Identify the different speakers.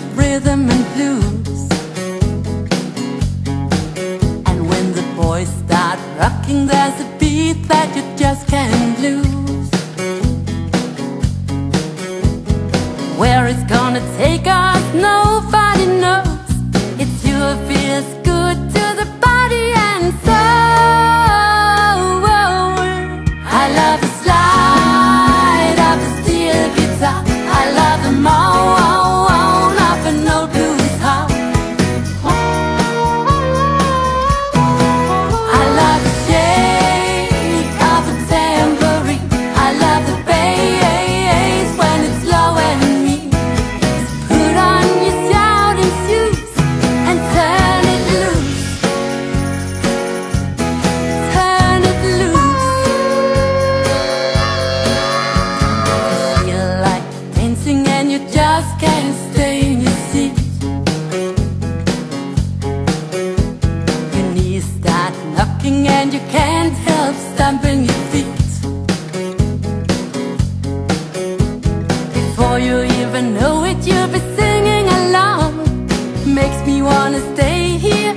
Speaker 1: the rhythm and blues. And when the boys start rocking, there's a beat that you just can't lose. Where it's gonna take us, nobody knows. It's your fears. walking and you can't help stamping your feet. Before you even know it, you'll be singing along. Makes me wanna stay here